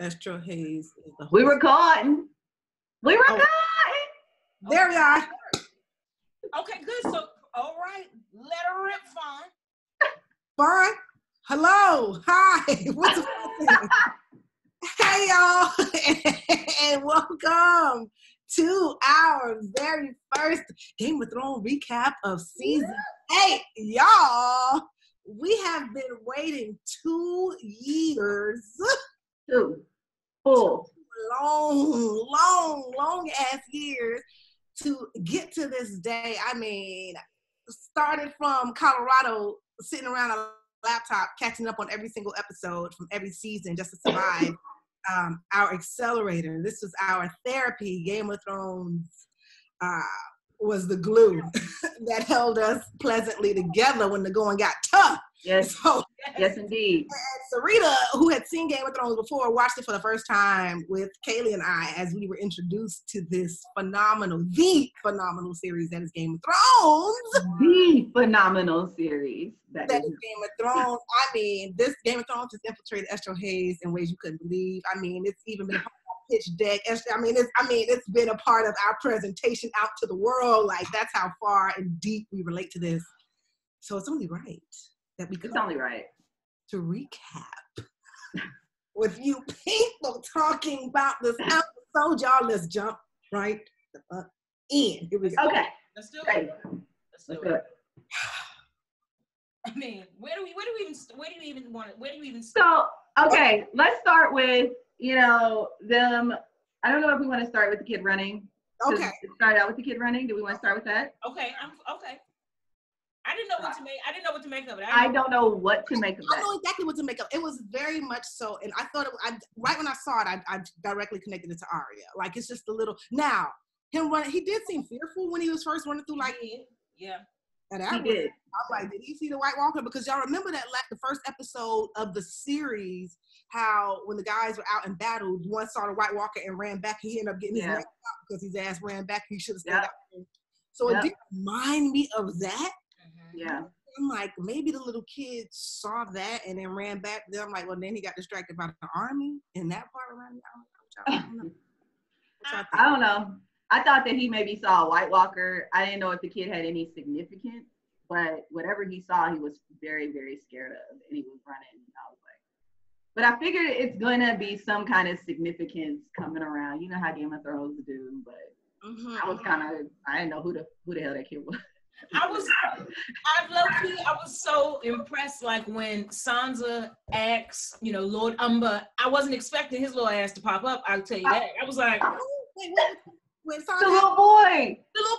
EstroHaze is the We were caught. We were Oh. caught. There we are. Okay, good. So, all right, let her rip, Fawn. Fine. Hello. Hi. What's happening? hey y'all. and welcome to our very first Game of Thrones recap of season eight. Y'all, we have been waiting two years. Two. Full. long, long, long ass years to get to this day. I mean, started from Colorado, sitting around a laptop, catching up on every single episode from every season just to survive. um, our accelerator. This was our therapy. Game of Thrones uh, was the glue that held us pleasantly together when the going got tough. Yes. So Yes, indeed. Sirita, who had seen Game of Thrones before, watched it for the first time with Kali and I as we were introduced to this phenomenal, the phenomenal series that is Game of Thrones. The phenomenal series that That is is Game of Thrones. I mean, this Game of Thrones has infiltrated EstroHaze in ways you couldn't believe. I mean, it's even been a part of our pitch deck. I mean, it's I mean, it's been a part of our presentation out to the world. Like that's how far and deep we relate to this. So it's only right that we it's only right. to recap with you people talking about this episode. Y'all, let's jump right the fuck in. Here we go. Okay. Let's do it. Let's do it. I mean, where do we, where do we even, where do you even want it? Where do you even? So, okay, let's start with, you know, them. I don't know if we want to start with the kid running. Okay. It started out with the kid running. Do we want to start with that? Okay, I'm okay. I didn't know what to make. I didn't know what to make of it. I don't know what to make of it. I that. know exactly what to make of. It It was very much so, and I thought it. I, right when I saw it, I, I directly connected it to Arya. Like it's just a little. Now him running, he did seem fearful when he was first running through. Like, yeah, yeah. and He was, did. I'm like, did he see the White Walker? Because y'all remember that like the first episode of the series, how when the guys were out in battle, one saw the White Walker and ran back. He ended up getting his Yeah. neck out because his ass ran back. He should have stayed Yep. out there. So Yep. it did remind me of that. Yeah. I'm like, maybe the little kid saw that and then ran back. Then I'm like, well, then he got distracted by the army and that part around me. I don't know. I don't know. I don't know. I thought that he maybe saw a White Walker. I didn't know if the kid had any significance, but whatever he saw, he was very, very scared of, and he was running. And I was like, but I figured it's going to be some kind of significance coming around. You know how Game of Thrones do, but Mhm. I was kind of, I didn't know who the who the hell that kid was. I was, I low key, I was so impressed. Like when Sansa asked, you know, Lord Umber, I wasn't expecting his little ass to pop up. I'll tell you that. I was like, the wait, wait, wait. Sorry, The little boy. The little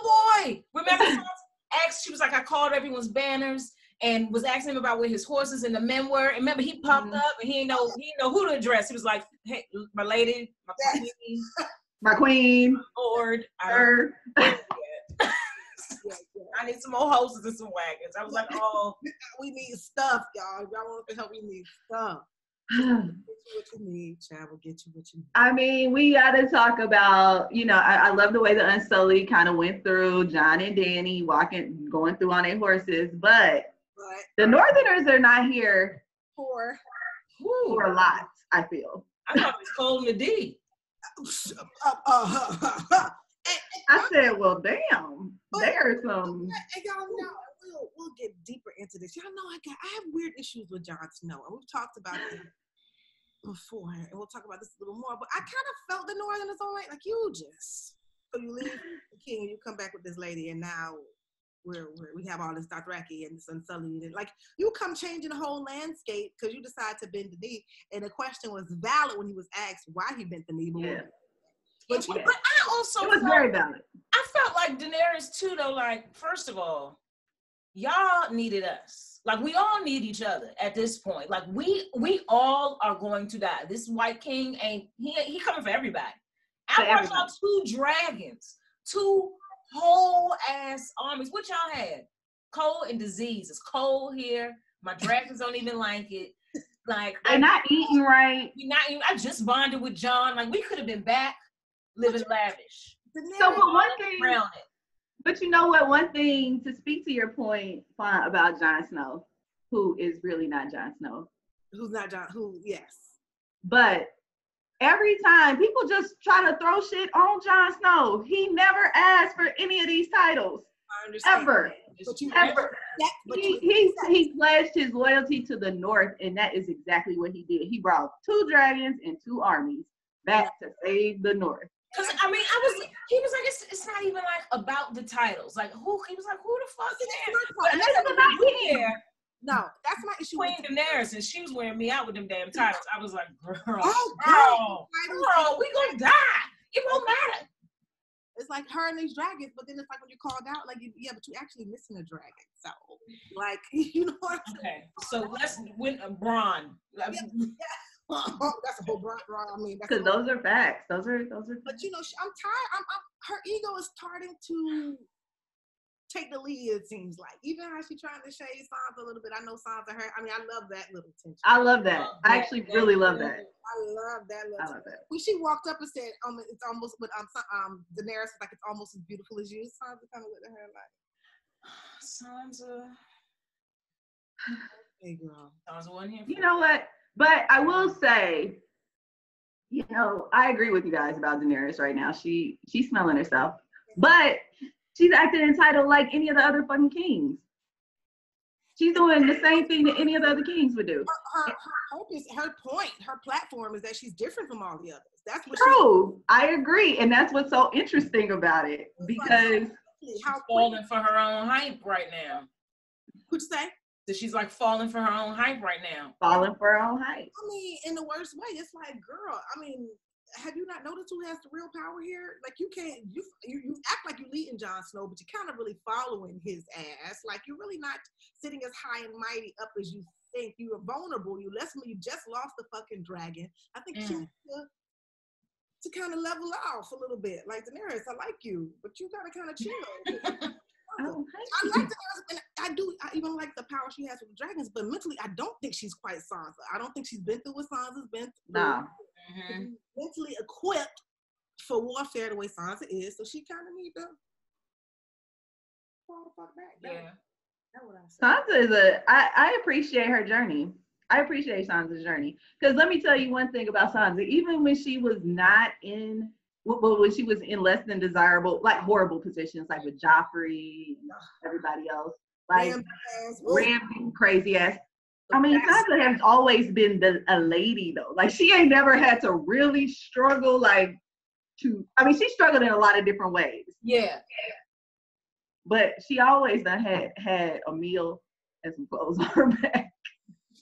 boy. Remember, Sansa asked. She was like, I called everyone's banners and was asking him about where his horses and the men were. And remember, he popped Mhm. up and he didn't know, he didn't know who to address. He was like, Hey, my lady, my queen, My queen. Lord, I Her. Yeah, yeah. I need some more hoses and some wagons. I was like, oh, We need stuff, y'all. If y'all want to help, we need stuff. Get you what you need, child. We'll get you what you need. I mean, we got to talk about, you know, I, I love the way the Unsullied kind of went through Jon and Dany walking, going through on their horses, but But the Northerners are not here for whew. for a lot, I feel. I thought it was cold in the D. uh, uh, I said, well, damn, there's some. And y'all know we'll we'll get deeper into this. Y'all know I got I have weird issues with Jon Snow, and we've talked about it before, and we'll talk about this a little more. But I kind of felt the Northerners on like like you just so you leave the king, and you come back with this lady, and now we're, we're we have all this Dothraki and this Unsullied, and like you come changing the whole landscape because you decide to bend the knee. And the question was valid when he was asked why he bent the knee. But, Yeah. But you- but I also It was felt, very valid. I felt like Daenerys too, though. Like, first of all, y'all needed us. Like, we all need each other at this point. Like, we we all are going to die. This White King ain't he? He coming for everybody. For I watched y'all two dragons, two whole ass armies. What y'all had? Cold and disease. It's cold here. My dragons don't even like it. Like, They're not eating right. we not I just bonded with Jon. Like we could have been back living lavish. So, but one thing, Around it. but you know what? One thing to speak to your point Fawn, about Jon Snow, who is really not Jon Snow, who's not Jon? Who? Yes. but every time people just try to throw shit on Jon Snow. He never asked for any of these titles. I understand. Ever. But you Ever. that, but He, you he, he pledged his loyalty to the North, and that is exactly what he did. He brought two dragons and two armies back to save the North. Cause I mean, I was he was like, it's, it's not even like about the titles. Like who he was like, who the fuck is that's there? my But problem. that's about me there. No, that's my issue. Queen Daenerys, and she was wearing me out with them damn titles. I was like, girl, Oh, girl, girl, we gonna die. It won't matter. It's like her and these dragons, but then it's like when you're called out, like you, yeah, but you actually missing a dragon. So, like, you know what I'm saying? Okay, so let's win a Braun. Like, that's a whole broad, broad. I mean, Because those are facts. Those are those are. But you know, she, I'm tired. I'm, I'm her ego is starting to take the lead. It seems like even how she trying to shade Sansa a little bit. I know Sansa her. I mean, I love that little tension. I love that. I actually really love that. I love that. Little I love that. When she walked up and said, "Um, it's almost," but um, Sa- um, Daenerys was like, "It's almost as beautiful as you." Sansa kind of looked at her like, Sansa, "Hey, girl." Sansa wasn't here. You know what? But I will say, you know, I agree with you guys about Daenerys right now. She she's smelling herself, but she's acting entitled like any of the other fucking kings. She's doing the same thing that any of the other kings would do. Her, her, her is her point. Her platform is that she's different from all the others. That's what she. True, I agree, and that's what's so interesting about it because How quick falling for her own hype right now. would you say? That she's like falling for her own hype right now. falling for her own hype. I mean, in the worst way, it's like, girl. I mean, have you not noticed who has the real power here? Like, you can't. You you, you act like you're leading Jon Snow, but you're kind of really following his ass. Like, you're really not sitting as high and mighty up as you think. You are vulnerable. You listen. You just lost the fucking dragon. I think she Mm. to, to kind of level off a little bit. Like Daenerys, I like you, but you gotta kind of chill. Oh, I like Daenerys, I do. I even like the power she has with the dragons, but mentally, I don't think she's quite Sansa. I don't think she's been through what Sansa's been through. no. Mhm. to mentally equipped for warfare the way Sansa is, so she kind of need to fall the fuck back. That- Yeah. That's what I'm saying. Sansa is a. I, I appreciate her journey. I appreciate Sansa's journey because let me tell you one thing about Sansa. Even when she was not in, well, when she was in less than desirable, like horrible positions, like with Joffrey and everybody else, like ramping crazy ass. I mean, Sansa has always been the, a lady though. Like she ain't never had to really struggle like to. I mean, she struggled in a lot of different ways, Yeah. but she always done had had a meal and some clothes on her back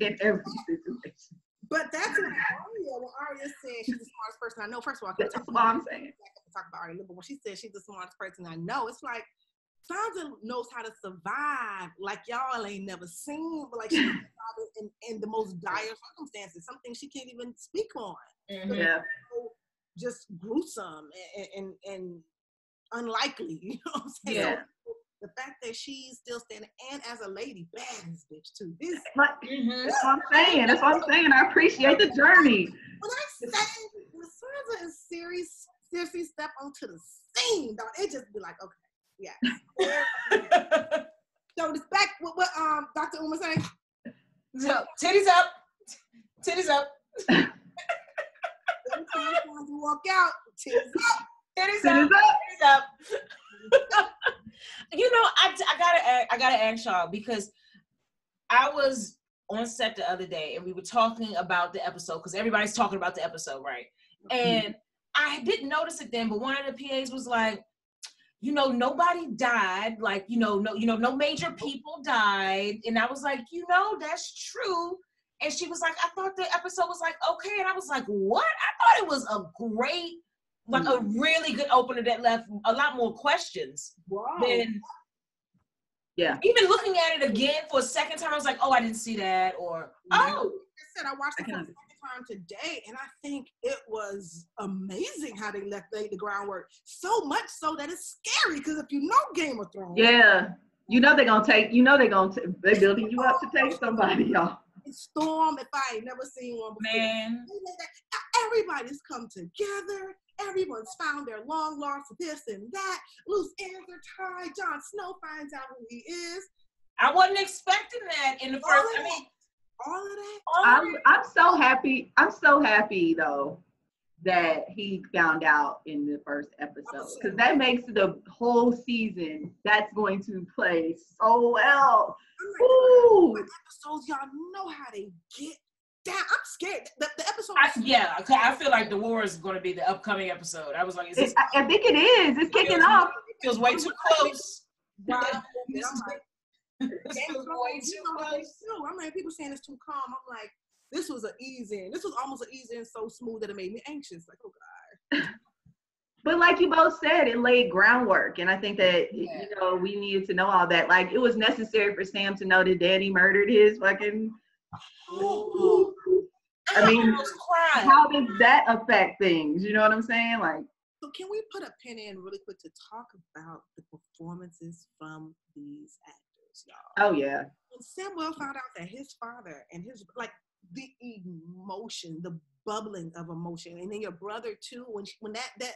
in every situation. But that's what Arya, when Arya said she's the smartest person I know. First of all, I can That's what I'm saying. talk about Arya, but when she said she's the smartest person I know, it's like Sansa knows how to survive like y'all ain't never seen, but like she's in, in the most dire circumstances, something she can't even speak on. Mhm. Yeah. so just gruesome and, and, and unlikely. You know what I'm saying? Yeah. So the fact that she's still standing and as a lady, bad as bitch too. This Like, Mhm. that's what I'm saying. That's what I'm saying. I appreciate the journey. when I say when Sansa is serious, seriously step onto the scene, dog, it just be like, okay, yeah. so respect what, what um Dr. Uma saying. so titties up. Titties up. Every time Sansa walk out, tears up. Titties Sit up. it up. Titties up. You know, I, I gotta I gotta ask y'all because I was on set the other day and we were talking about the episode because everybody's talking about the episode, right? Mm-hmm. And I didn't notice it then, but one of the PAs was like, you know, nobody died, like, you know, no, you know, no major people died. And I was like, you know, that's true. And she was like, I thought the episode was like okay. And I was like, what? I thought it was a great, like a mm-hmm. really good opener that left a lot more questions Wow. than Yeah. even looking at it again for a second time, I was like, oh, I didn't see that, or oh, I said I watched it can for the second time today, and I think it was amazing how they left laid the groundwork. So much so that it's scary because if you know Game of Thrones, Yeah. You know they're gonna take. You know they're gonna. T- they're building you up to take somebody, y'all. Storm. If I ain't never seen one before, man. everybody's come together. Everyone's found their long lost this and that. Loose ends are tied. Jon Snow finds out who he is. I wasn't expecting that in the first. I mean, All of that. all I'm. I'm so happy. I'm so happy though that he found out in the first episode because that makes the whole season that's going to play so well. Ooh. episodes, y'all know how they get down. I'm scared. The, the episode. I, yeah, I feel like the war is going to be the upcoming episode. I was like, is this? It, I think it is. It's kicking off. Feels way too close. Wow. I'm like, this feels way too close. I'm like, people saying it's too calm. I'm like, this was an easy in. This was almost an easy and so smooth that it made me anxious. Like, oh God. But like you both said, it laid groundwork. And I think that, yeah. you know, we needed to know all that. Like, it was necessary for Sam to know that daddy murdered his fucking. Ooh. I mean, how does that affect things? You know what I'm saying? Like, so can we put a pin in really quick to talk about the performances from these actors, y'all? Oh yeah. When Samuel found out that his father and his like the emotion, the bubbling of emotion, and then your brother too. When when that that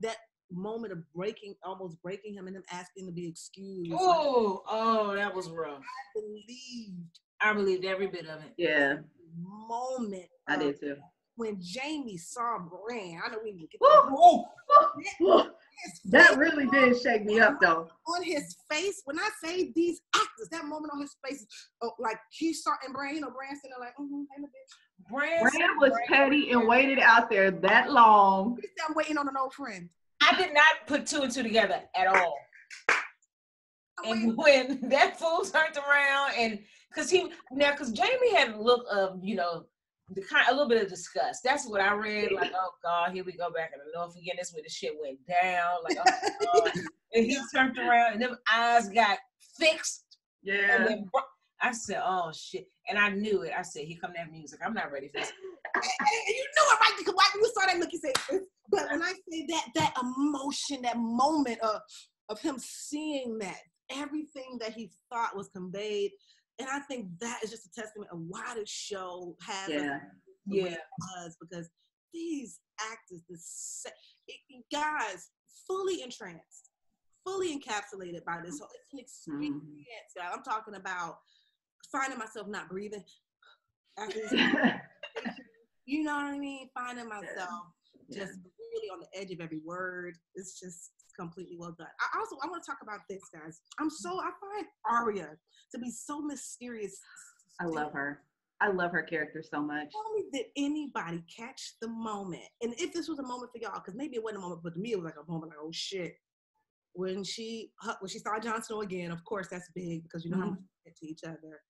that moment of breaking, almost breaking him, and him asking to be excused. Oh, oh, that was rough. I believed. I believed every bit of it. Yeah. Moment. I did too. When Jaime saw Bran, I know we need to get that really did shake me up though. On his face, when I say these actors, that moment on his face, oh, like he saw and Bran, you know, Bran sitting there like, mm-hmm, hey, Bran, Bran was Bran, petty and waited out there that long. He's still waiting on an old friend. I did not put two and two together at all. and when that fool turned around and because he now because Jaime had a look of you know the kind a little bit of disgust. That's what I read. Like, oh God, here we go back in the north again. That's where the shit went down. Like, oh God. and he turned around and them eyes got fixed. Yeah. Then, I said, oh shit. And I knew it. I said, here come that music. I'm not ready for this. and, you knew it right because you saw that look, you said, but when I say that that emotion, that moment of of him seeing that, everything that he thought was conveyed and I think that is just a testament of why the show has yeah. yeah. was because these actors the guys fully entranced fully encapsulated by this so it's an experience mm. i'm talking about finding myself not breathing. You know what i mean? Finding myself yeah. just really on the edge of every word. It's just completely well done. I also I want to talk about this, guys. I'm so I find Arya to be so mysterious. I love her. I love her character so much. Tell me, did anybody catch the moment? And if this was a moment for y'all, because maybe it wasn't a moment, but to me it was like a moment like, oh shit. When she when she saw Jon Snow again, of course that's big because you know mm-hmm. how much get to each other.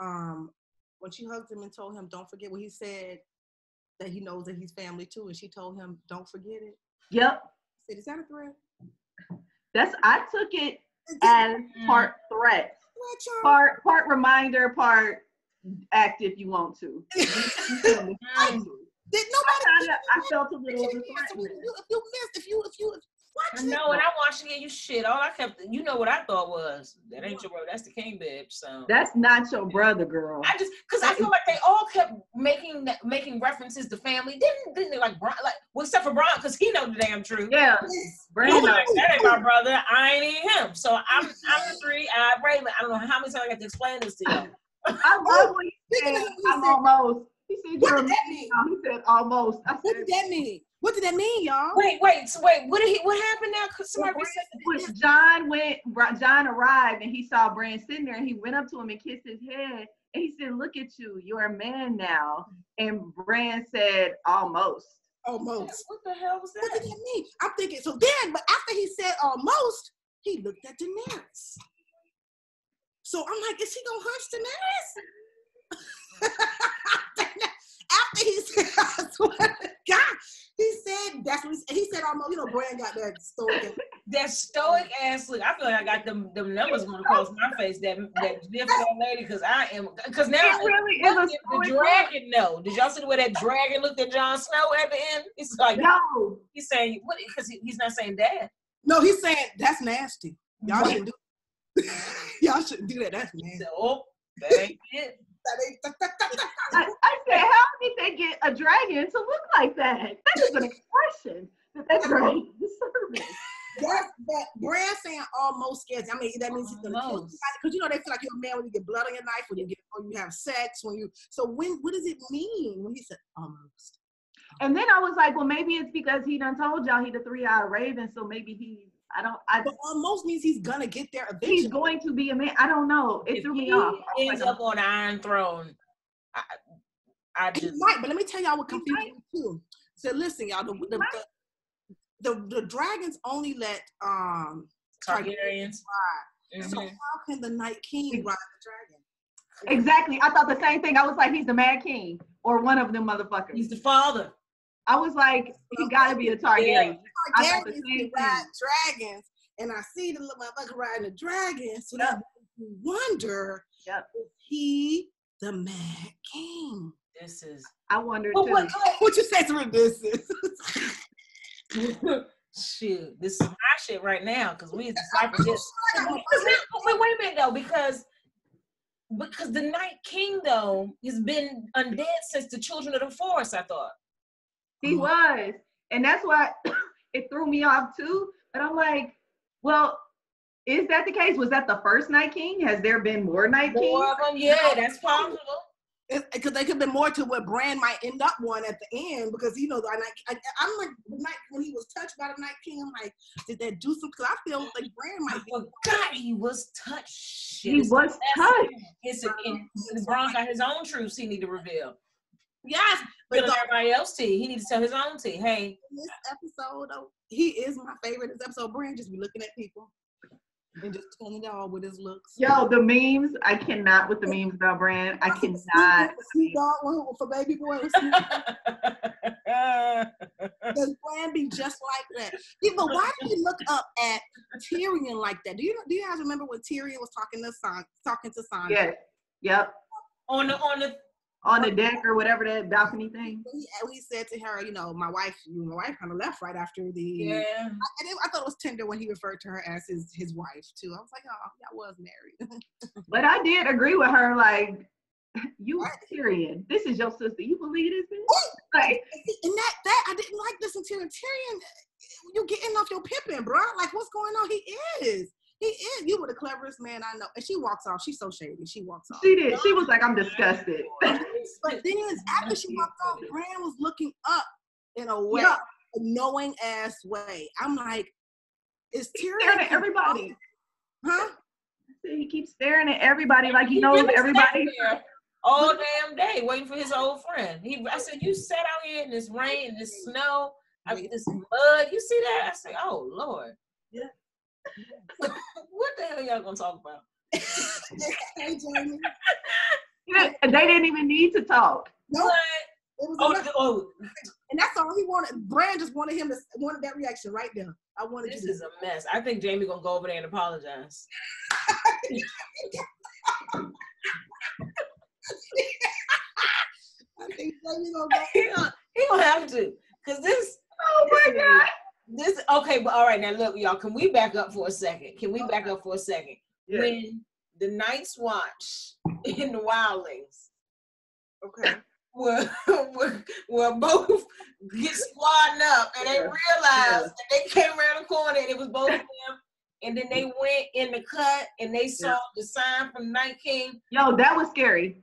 Um, when she hugged him and told him, "Don't forget what he said," that he knows that he's family too, and she told him, "Don't forget it." Yep. said, "Is that a threat?" That's I took it as part threat, part part reminder, part act if you want to. Did nobody? I, I felt a little. If you missed, if you if you I know, and I watched it. You shit. All I kept, you know what I thought was that ain't your brother. That's the king bitch. So that's not your brother, girl. I just because I feel like they all kept making making references to family. Didn't didn't they like Bran? Like well, except for Bran because he know the damn truth. Yeah, Bran like, that ain't my brother. I ain't even him. So I'm I'm the three. I Raymond. I don't know how many times I got to explain this to you. I love when he said I'm almost. He said, what did that mean? He said almost. I what did that mean? What did that mean, y'all? Wait, wait, so wait. What did he? What happened now? Cause somebody well, said Jon went. Jon arrived and he saw Bran sitting there and he went up to him and kissed his head and he said, "Look at you, you're a man now." And Bran said, "Almost." Almost. What the hell was that? What did that mean? I'm thinking. So then, but after he said almost, he looked at Daenerys. So I'm like, is he gonna hunch Daenerys? after he said, I swear to God, he said that's what he said. He said almost, you know, Bran got that stoic. that stoic ass look. I feel like I got them them numbers going across my face. That that different lady, because I am because now it really is the dragon. No, did y'all see the way that dragon looked at Jon Snow at the end? He's like, no. He's saying what? Because he, he's not saying that. No, he's saying that's nasty. Y'all shouldn't do. y'all shouldn't do that. That's nasty. So, oh, that ain't it. I, I said, how did they get a dragon to look like that? That is an expression that that dragon deserves. That's that Bran saying almost scares. I mean, that means he's gonna kill because you know they feel like you're a man when you get blood on your knife, when you get when you have sex, when you. So when what does it mean when he said almost? And then I was like, well, maybe it's because he done told y'all he the three-eyed raven, so maybe he. I don't. I. But almost means he's gonna get there eventually. He's going to be a man. I don't know. It If threw me he off. Ends like, up on Iron Throne. I, I He just might, but let me tell y'all what confused me too. So listen, y'all, the the, the, the, the dragons only let um Targaryens. So Mhm. how can the Night King ride the dragon? Exactly. I thought the same thing. I was like, he's the Mad King or one of them motherfuckers. He's the father. I was like, he gotta be a Targaryen. I thought the Targaryens same can ride dragons, and I see the little motherfucker riding a dragon, so that makes me wonder Yep. is he the Mad King? This is I wondered But too. what, What you say to this is? shoot, this is my shit right now because we decipher this. I Because wait, wait a minute though, because because the Night King though has been undead since the Children of the Forest. I thought. He was. And that's why it threw me off too. But I'm like, well, is that the case? Was that the first Night King? Has there been more Night Kings? More of them, yeah, that's possible. because there could be more to what Bran might end up one at the end because you know the I, I'm like night when he was touched by the Night King I'm like did that do something because I feel like Bran might be oh, forgot he was touched. He was touched. thing. It's a, and Bran got his own truths he need to reveal. Yes but Telling the, everybody else tea. He needs to tell his own tea. Hey, this episode though he is my favorite this episode Bran just be looking at people and just telling it all with his looks Yo, the memes, I cannot with the memes about Bran. I cannot. Snoop Dogg one for baby boy Does Bran be just like that? Yeah, but why do you look up at Tyrion like that? Do you do you guys remember when Tyrion was talking to San talking to Sansa? Yes. Yep. on the on the On the deck or whatever that balcony thing. When he, he said to her, you know, my wife, you, my wife kind of left right after the. yeah. I, and it- I thought it was tender when he referred to her as his his wife too. I was like, oh, y'all was married. But I did agree with her, like, you are Tyrion, this is your sister. You believe this? bitch? Like, and that that I didn't like this until Tyrion. You getting off your pippin, bro? Like, what's going on? He is. He is. You were the cleverest man I know. And she walks off. She's so shady. She walks off. she did. She was like, I'm disgusted. But then after she walked off, Bran was looking up in a way, Yeah. a knowing ass way. I'm like, is Tyrion staring at everybody. Huh? He keeps staring at everybody like he He knows really everybody. all damn day waiting for his old friend. He, I said, you sat out here in this rain, in this snow, I mean, this mud. You see that? I said, oh Lord. Yeah. what the hell y'all gonna talk about? hey, Jaime. Yeah, They didn't even need to talk. No, What? it was Oh, oh, and that's all he wanted. Bran just wanted him to wanted that reaction right there. I wanted this you to is a mess. I think Jaime gonna go over there and apologize. I think Jaime gonna go. he gonna, he gonna have to, cause this. Oh my God. This okay, but all right now look, y'all. Can we back up for a second? Can we back up for a second? Yeah. When the Night's Watch in the Wildlings Okay. were were, were both get squadding up, and they Yeah. realized that they came around the corner and it was both of them. And then they went in the cut and they saw Yeah. the sign from Night King. Yo, that was scary.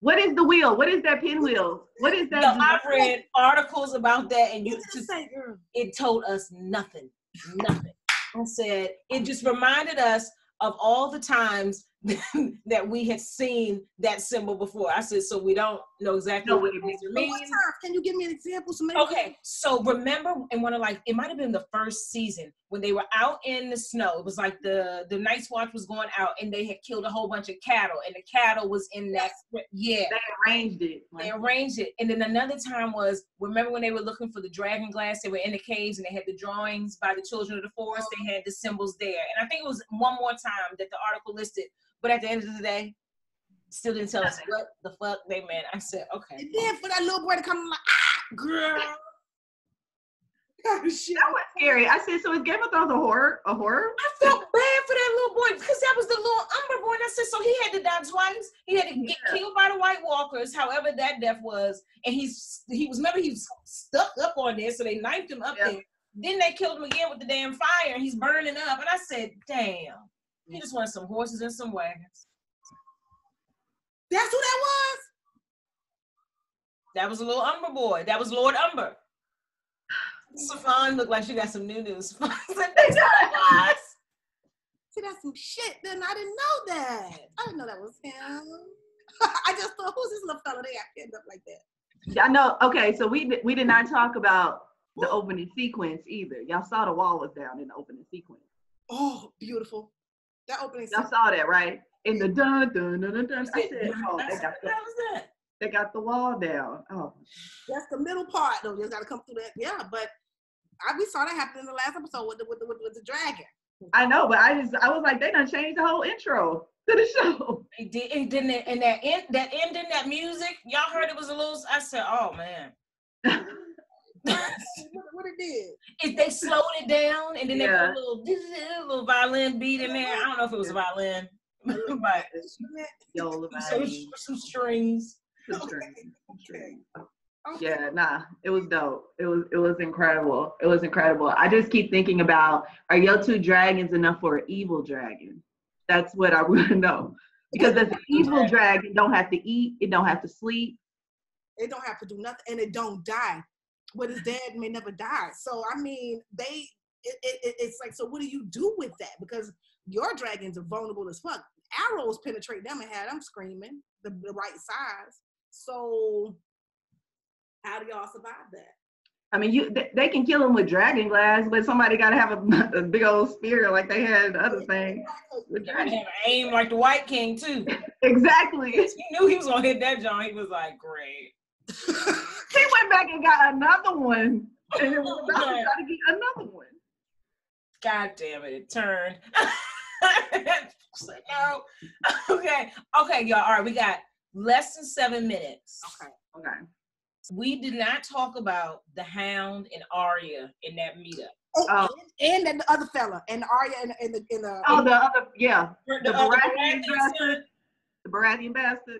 What is the wheel? What is that pinwheel? What is that? Yo, I've read articles about that, and you say, it told us nothing, nothing. I said it just reminded us of all the times that we had seen that symbol before. I said, so we don't know exactly Know what what it it means. Means. what time? Can you give me an example? So maybe Okay, so remember in one of like it might have been the first season when they were out in the snow. It was like the the Night's Watch was going out and they had killed a whole bunch of cattle, and the cattle was in that yeah. They arranged it. They arranged it. And then another time was remember when they were looking for the dragon glass, they were in the caves and they had the drawings by the children of the forest, uh-huh. they had the symbols there. And I think it was one more time that the article listed, but at the end of the day, still didn't tell us what the fuck they meant. I said, okay. And then for that little boy to come like, ah, girl. Oh, shit. That was scary. I said, so is Game of Thrones a horror? A horror? I felt bad for that little boy because that was the little Umber boy. And I said, so he had to die twice. He had to get Yeah. killed by the White Walkers, however that death was. And he's he was remember he was stuck up on there, so they knifed him up Yeah. there. Then they killed him again with the damn fire, and he's burning up. And I said, damn, he just wanted some horses and some wagons. That's who that was? That was a little Umber boy. That was Lord Umber. Safon looked like she got some new news. See, that's some shit. Then I didn't know that. I didn't know that was him. I just thought, who's this little fella? They got pinned up like that. I know. Okay, so we we did not talk about the opening sequence either. Y'all saw the wall was down in the opening sequence. Oh, beautiful. That opening Y'all saw that, right? In the dun dun dun dun dun. I said, oh, they got the, was that? they got the wall down. Oh, That's the middle part, though. You just got to come through that. Yeah, but I, we saw that happen in the last episode with the with the, with, with the dragon. I know, but I just I was like, they done changed the whole intro to the show. It did. It didn't. And that end, that ending, that music, y'all heard it was a little. I said, oh man. what, what it did? if they slowed it down and then Yeah. they put a little, little violin beat in there. I don't know if it was a violin, but Yo, some, some strings. Some strings, some strings. Okay. Yeah, nah, it was dope. It was it was incredible. It was incredible. I just keep thinking about are your two dragons enough for an evil dragon? That's what I want to know. Because the evil dragon don't have to eat, it don't have to sleep. It don't have to do nothing, and it don't die. But his dad may never die. So I mean, they. It, it, it- it's like, so what do you do with that? Because your dragons are vulnerable as fuck. Arrows penetrate them and have them screaming the, the right size. So how do y'all survive that? I mean, you they, they can kill them with dragon glass, but somebody got to have a, a big old spear like they had the other thing. gotta dragon- have aim like the White King too. Exactly. He knew he was gonna hit that John. He was like, great. He went back and got another one, and it was about to to get another one. God damn it, it turned. Like, no. Okay, okay, y'all. All right, we got less than seven minutes. okay. Okay. We did not talk about the Hound and Arya in that meetup. Oh, Oh. and, and then the other fella, and Arya in, in the in the. Oh, the other, yeah, The, The Baratheon Baratheon bastard. the Baratheon bastard.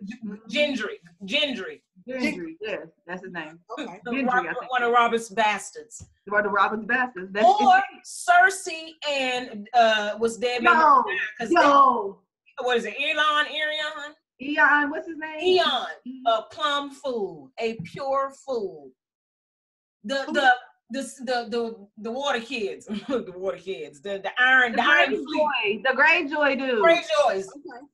Gendry, Gendry, Gendry, yes, that's his name. okay. the Gendry, Robert- one of Robert's bastards, Or the Roberts bastards. That's or Cersei and uh, was dead yo, because yo, what is it? Elon, Erion, Eon, what's his name? Eon, a plum fool, a pure fool. The the the the the, the water kids, the water kids, the the iron, The the iron Greyjoy, fleet, the Greyjoy dude. Greyjoys. Okay.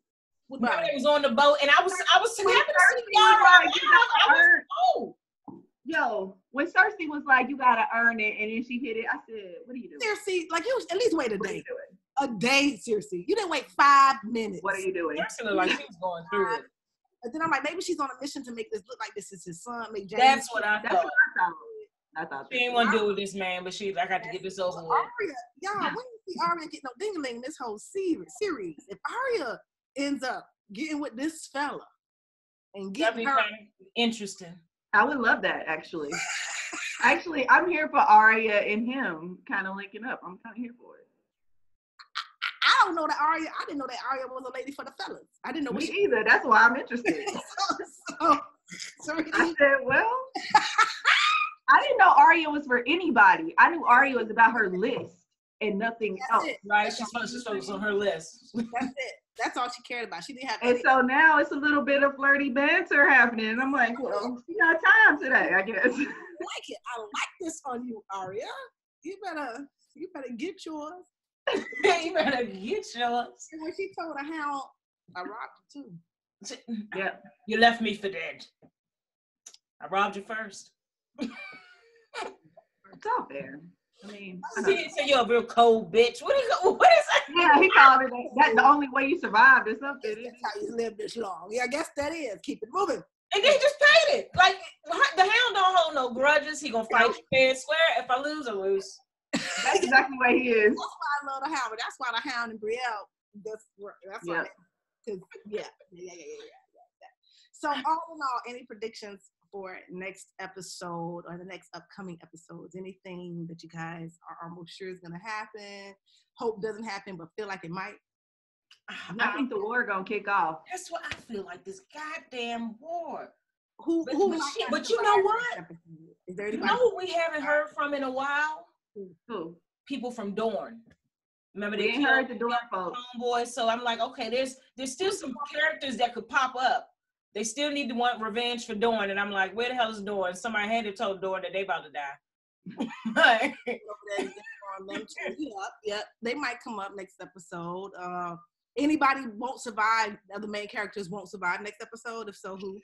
What Remember about they was on the boat, and I was I was When happy to see Cersei y'all. was like, you now. I gotta was, earn- oh, Yo, when Cersei was like, "You gotta earn it," and then she hit it, I said, "What are you doing? Cersei, like you at least wait a What are you day. doing? A day, Cersei. You didn't wait five minutes. What are you doing?" Cersei looked like she was going through it. And then I'm like, maybe she's on a mission to make this look like this is his son. Make James. That's what I That's thought. what I thought. I thought. She didn't want to deal with this man, but she I got to get this over with. Arya, y'all, when you see Arya get no dingling this whole series, series, if Arya ends up getting with this fella and That'd be getting her, kind of interesting. I would love that actually. actually, I'm here for Arya and him kind of linking up. I'm kind of here for it. I don't know that Arya. I didn't know that Arya was a lady for the fellas. I didn't know what Me she. either. That's why I'm interested. so, so, so I said, well, I didn't know Arya was for anybody. I knew Arya was about her list and nothing that's else. it. Right? She's supposed she's supposed on her list. That's it. That's all she cared about. She didn't have. And Any, so now it's a little bit of flirty banter happening. And I'm like, well, you got time today, I guess. I like it. I like this on you, Arya. You better. You better get yours. you better get yours. And when she told her how, I robbed you too. yeah. You left me for dead. I robbed you first. It's all fair. I mean, I He know. didn't say you're a real cold bitch. What is what is that? yeah, he called it that. That's the only way you survived or something. That's how you live this long. Yeah, I guess that is. Keep it moving. And they just paid it. Like the hound don't hold no grudges. He gonna fight you fair and square. If I lose, I lose. That's exactly what he is. That's why I love the hound. That's why the hound and Brielle. That's where. That's why. Yeah. Because yeah, yeah, yeah, yeah, yeah, yeah, yeah. So all in all, any predictions for next episode or the next upcoming episodes? Anything that you guys are almost sure is gonna happen? Hope doesn't happen, but feel like it might. Ah, I think the war gonna kick off. That's what I feel like. This goddamn war. Who? But- who but she- but you know survive what? next episode? Is there You know who we haven't heard from in a while? Who? People from Dorne. Remember We they ain't heard the killed door folks. homeboy. So I'm like, okay, there's there's still some characters that could pop up. They still need to want revenge for Dorne, and I'm like, where the hell is Dorne? Somebody had to told Dorne that they about to die. Like, over there on them too. Yep, yep. They might come up next episode. Uh, anybody won't survive. The main characters won't survive next episode. If so, who?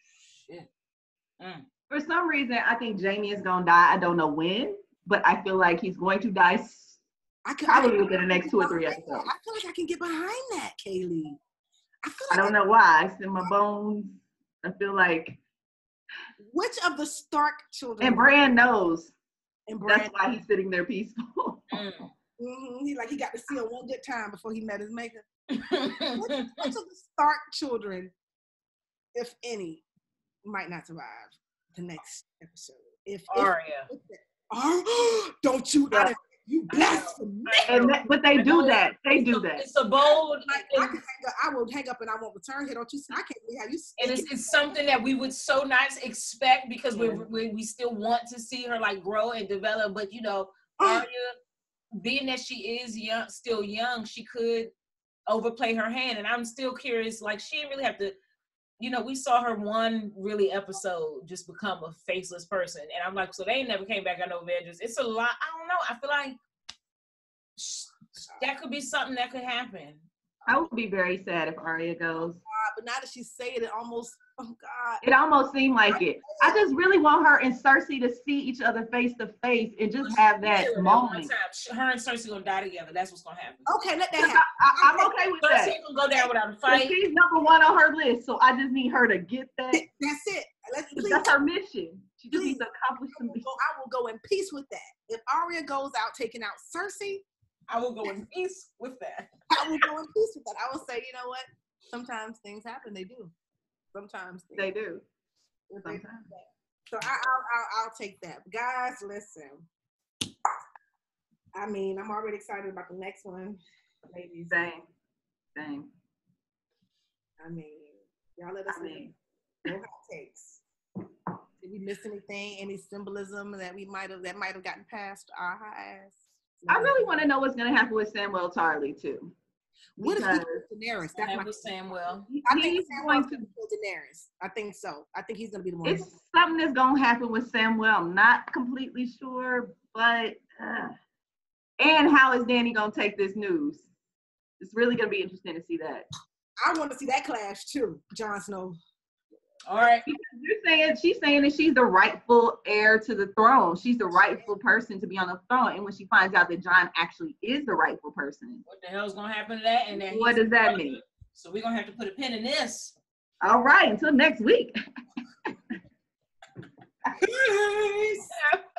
mm. For some reason, I think Jaime is gonna die. I don't know when, but I feel like he's going to die I could probably I, within the next two or three episodes. I feel like I can get behind that, Kali. I feel I don't know why. It's in my bones. I feel like, which of the Stark children and Bran knows. and That's why he's sitting there peaceful. Mm. hmm he like he got to see a one good time before he met his maker. Which, which of the Stark children, if any, might not survive the next episode? If, if Arya. Ar- don't you Yeah. I, you blasphemy. And that, but they do that. They do that. It's a bold, Like, I, can hang up, I will hang up and I won't return here. Don't you? see? I can't believe how you. and it's, it's something that we would so not expect because we, we we still want to see her like grow and develop. But you know, uh. Arya, being that she is young, still young, she could overplay her hand. And I'm still curious. Like she didn't really have to. You know, we saw her one really episode just become a faceless person, and I'm like, so they never came back on no Avengers. It's a lot. I don't know. I feel like that could be something that could happen. I would be very sad if Arya goes. God, but now that she's saying it, almost. Oh God. It almost seemed like it. I just really want her and Cersei to see each other face to face and just have that One moment. time, her and Cersei gonna die together. That's what's gonna happen. Okay, let that I, happen. I, am okay with that. Cersei gonna go down without a fight. She's number one on her list, so I just need her to get that. That's it. Let's please. That's her mission. She just needs to accomplish I will, something. go, I will go in peace with that. If Arya goes out taking out Cersei, I will go in peace with that. I will go in peace with that. I will say, you know what? Sometimes things happen. They do. Sometimes They do. Sometimes. So I, I'll, I'll, I'll take that. Guys, listen. I mean, I'm already excited about the next one, ladies. Same. Same. I mean, y'all let us I mean, know. No hot takes. Did we miss anything? Any symbolism that we might have that might have gotten past our eyes? I really want to know what's going to happen with Samuel Tarly too. What if he because kills Daenerys? That's my. was Samuel. I think going to. kill Daenerys. I think so. I think he's gonna be the one. It's something that's going to happen with Samuel. I'm not completely sure, but uh, and how is Dany going to take this news? It's really going to be interesting to see that. I want to see that clash too. Jon Snow. All right. Because you're saying she's saying that she's the rightful heir to the throne. She's the rightful person to be on the throne. And when she finds out that Jon actually is the rightful person, What the hell's gonna happen to that? And then what does that mean? So we're gonna have to put a pin in this. All right, until next week.